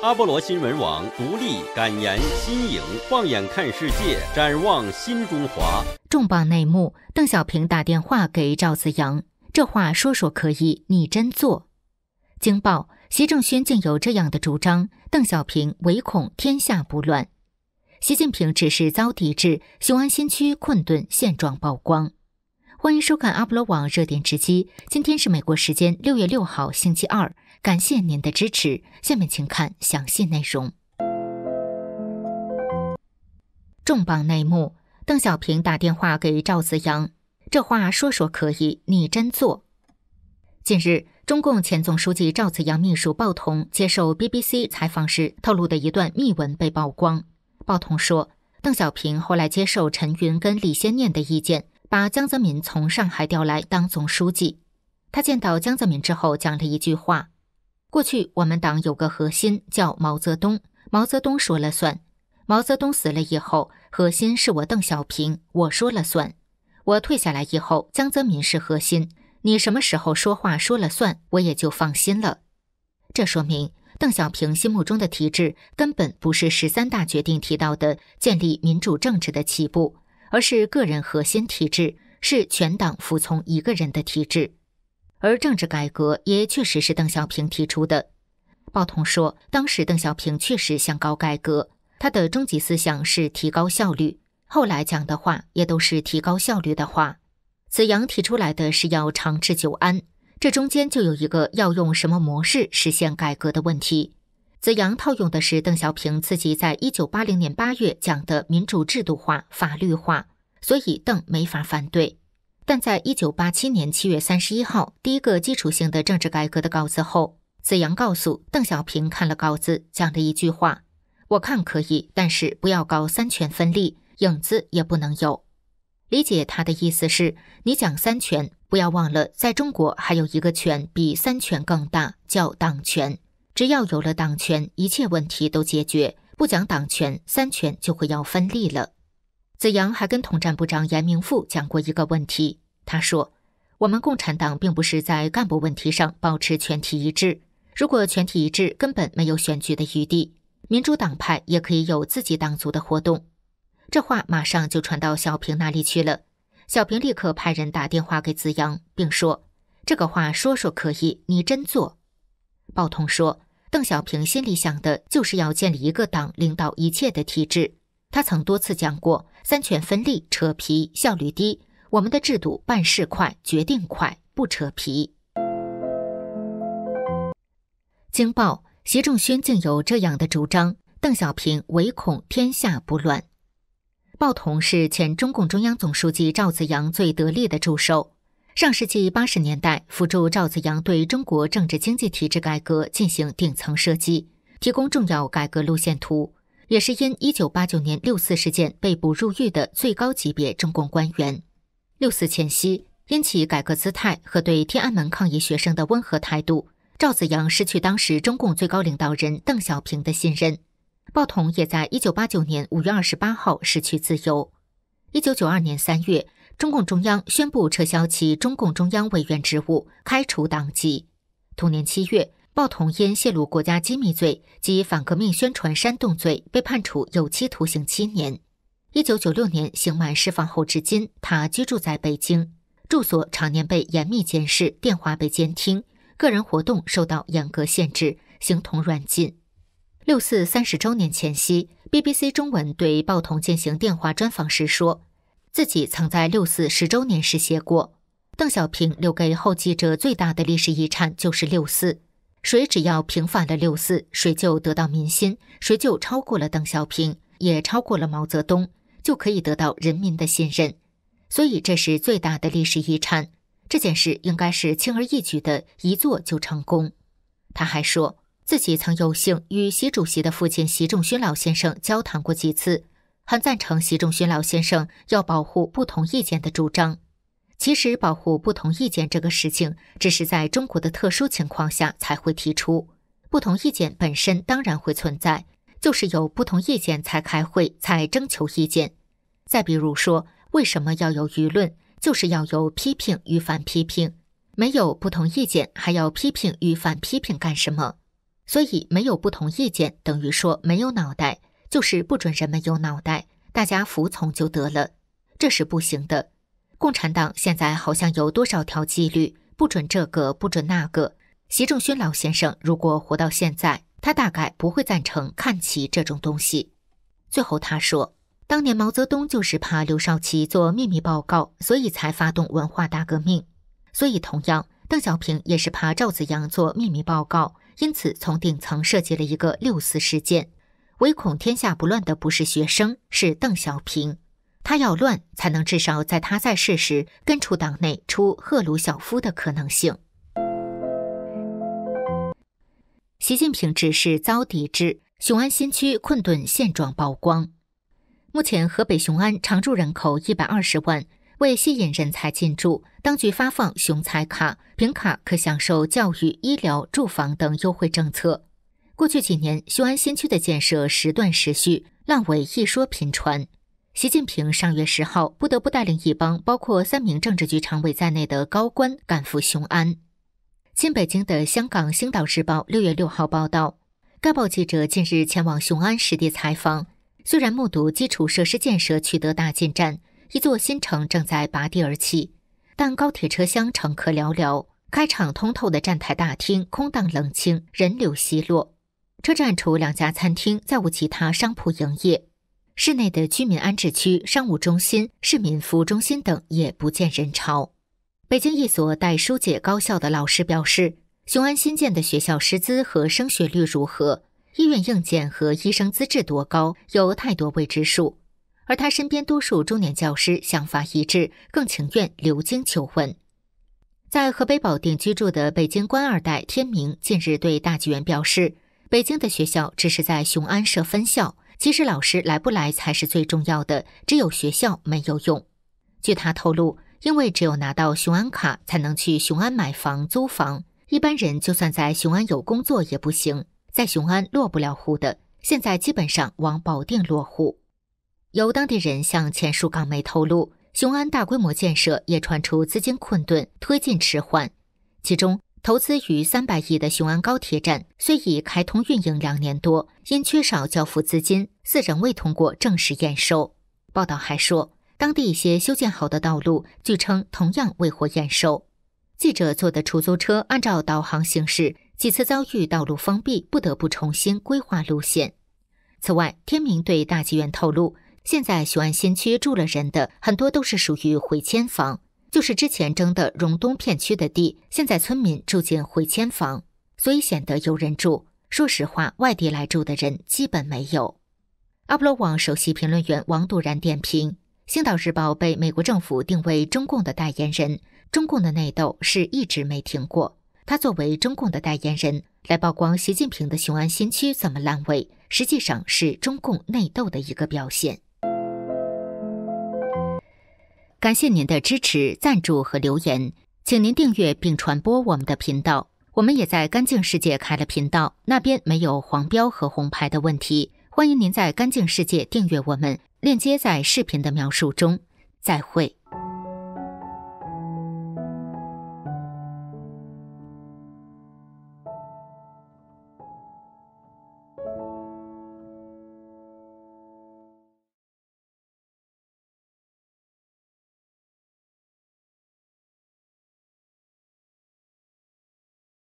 阿波罗新闻网独立、敢言、新颖，放眼看世界，展望新中华。重磅内幕：邓小平打电话给赵紫阳，这话说说可以，你真做？惊爆！习仲勋竟有这样的主张，邓小平唯恐天下不乱。习近平只是遭抵制，雄安新区困顿现状曝光。欢迎收看阿波罗网热点直击，今天是美国时间六月六号星期二。感谢您的支持，下面请看详细内容。重磅内幕：邓小平打电话给赵紫阳，这话说说可以，你真做？近日，中共前总书记赵紫阳秘书鲍同接受 BBC 采访时透露的一段密文被曝光。鲍同说，邓小平后来接受陈云跟李先念的意见，把江泽民从上海调来当总书记。他见到江泽民之后，讲了一句话。过去我们党有个核心叫毛泽东，毛泽东说了算。毛泽东死了以后，核心是我邓小平，我说了算。我退下来以后，江泽民是核心，你什么时候说话说了算，我也就放心了。这说明邓小平心目中的体制根本不是十三大决定提到的建立民主政治的起步，而是个人核心体制，是全党服从一个人的体制。而政治改革也确实是邓小平提出的。鲍同说，当时邓小平确实想搞改革，他的终极思想是提高效率。后来讲的话也都是提高效率的话。子阳提出来的是要长治久安，这中间就有一个要用什么模式实现改革的问题。子阳套用的是邓小平自己在一九八零年八月讲的民主制度化、法律化，所以邓没法反对。但在一九八七年七月三十一号第一个基础性的政治改革的稿子后，子阳告诉邓小平看了稿子，讲了一句话：“我看可以，但是不要搞三权分立，影子也不能有。”理解他的意思是，你讲三权，不要忘了，在中国还有一个权比三权更大，叫党权。只要有了党权，一切问题都解决。不讲党权，三权就会要分立了。子阳还跟统战部长严明富讲过一个问题，他说：“我们共产党并不是在干部问题上保持全体一致，如果全体一致，根本没有选举的余地。民主党派也可以有自己党组的活动。”这话马上就传到小平那里去了，小平立刻派人打电话给子阳，并说：“这个话说说可以，你真做。”报童说：“邓小平心里想的就是要建立一个党领导一切的体制。”他曾多次讲过，三权分立扯皮，效率低。我们的制度办事快，决定快，不扯皮。经报！习仲勋竟有这样的主张，邓小平唯恐天下不乱。报同是前中共中央总书记赵紫阳最得力的助手，上世纪八十年代辅助赵紫阳对中国政治经济体制改革进行顶层设计，提供重要改革路线图。也是因一九八九年六四事件被捕入狱的最高级别中共官员。六四前夕，因其改革姿态和对天安门抗议学生的温和态度，赵紫阳失去当时中共最高领导人邓小平的信任。鲍同也在一九八九年五月二十八号失去自由。一九九二年三月，中共中央宣布撤销其中共中央委员职务，开除党籍。同年七月。鲍同因泄露国家机密罪及反革命宣传煽动罪被判处有期徒刑七年。一九九六年刑满释放后至今，他居住在北京，住所常年被严密监视，电话被监听，个人活动受到严格限制，形同软禁。六四三十周年前夕，BBC 中文对鲍同进行电话专访时说，自己曾在六四十周年时写过：“邓小平留给后继者最大的历史遗产就是六四。”谁只要平反了六四，谁就得到民心，谁就超过了邓小平，也超过了毛泽东，就可以得到人民的信任。所以这是最大的历史遗产。这件事应该是轻而易举的，一做就成功。他还说自己曾有幸与习主席的父亲习仲勋老先生交谈过几次，很赞成习仲勋老先生要保护不同意见的主张。其实，保护不同意见这个事情，只是在中国的特殊情况下才会提出。不同意见本身当然会存在，就是有不同意见才开会，才征求意见。再比如说，为什么要有舆论？就是要有批评与反批评。没有不同意见，还要批评与反批评干什么？所以没有不同意见等于说没有脑袋，就是不准人们有脑袋，大家服从就得了，这是不行的。共产党现在好像有多少条纪律，不准这个，不准那个。习仲勋老先生如果活到现在，他大概不会赞成看齐这种东西。最后他说，当年毛泽东就是怕刘少奇做秘密报告，所以才发动文化大革命。所以同样，邓小平也是怕赵紫阳做秘密报告，因此从顶层设计了一个六四事件，唯恐天下不乱的不是学生，是邓小平。他要乱，才能至少在他在世时根除党内出赫鲁晓夫的可能性。习近平指示遭抵制，雄安新区困顿现状曝光。目前河北雄安常住人口一百二十万，为吸引人才进驻，当局发放雄才卡，凭卡可享受教育、医疗、住房等优惠政策。过去几年，雄安新区的建设时断时续，烂尾一说频传。习近平上月十号不得不带领一帮包括三名政治局常委在内的高官赶赴雄安。新北京的香港《星岛日报》六月六号报道，该报记者近日前往雄安实地采访，虽然目睹基础设施建设取得大进展，一座新城正在拔地而起，但高铁车厢乘客寥寥，开场通透的站台大厅空荡冷清，人流稀落。车站除两家餐厅，再无其他商铺营业。市内的居民安置区、商务中心、市民服务中心等也不见人潮。北京一所带疏解高校的老师表示，雄安新建的学校师资和升学率如何，医院硬件和医生资质多高，有太多未知数。而他身边多数中年教师想法一致，更情愿留京求稳。在河北保定居住的北京官二代天明近日对大纪元表示，北京的学校只是在雄安设分校。其实老师来不来才是最重要的，只有学校没有用。据他透露，因为只有拿到雄安卡才能去雄安买房租房，一般人就算在雄安有工作也不行，在雄安落不了户的，现在基本上往保定落户。有当地人向前述港媒透露，雄安大规模建设也传出资金困顿，推进迟缓，其中。投资逾三百亿的雄安高铁站虽已开通运营两年多，因缺少交付资金，四仍未通过正式验收。报道还说，当地一些修建好的道路，据称同样未获验收。记者坐的出租车按照导航行驶，几次遭遇道路封闭，不得不重新规划路线。此外，天明对大纪元透露，现在雄安新区住了人的很多都是属于回迁房。就是之前征的荣东片区的地，现在村民住进回迁房，所以显得有人住。说实话，外地来住的人基本没有。阿波罗网首席评论员王杜然点评：《星岛日报》被美国政府定为中共的代言人，中共的内斗是一直没停过。他作为中共的代言人来曝光习近平的雄安新区怎么烂尾，实际上是中共内斗的一个表现。感谢您的支持、赞助和留言，请您订阅并传播我们的频道。我们也在干净世界开了频道，那边没有黄标和红牌的问题。欢迎您在干净世界订阅我们，链接在视频的描述中。再会。